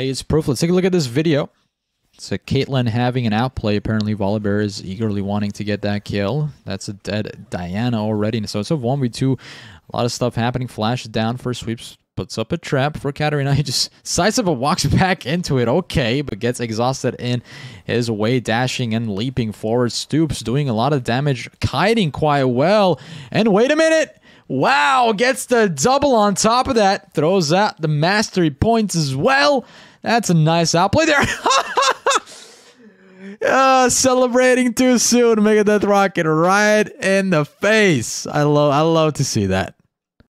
Hey, it's proof. Let's take a look at this video. So Caitlyn having an outplay. Apparently, Volibear is eagerly wanting to get that kill. That's a dead Diana already. So it's a 1v2. A lot of stuff happening. Flash down for sweeps. Puts up a trap for Katarina. He just sides up and walks back into it. Okay, but gets exhausted in his way, dashing and leaping forward. Stoops doing a lot of damage, kiting quite well. And wait a minute. Wow, gets the double on top of that. Throws out the mastery points as well. That's a nice outplay there. uh, celebrating too soon. Mega Death Rocket right in the face. I love I love to see that.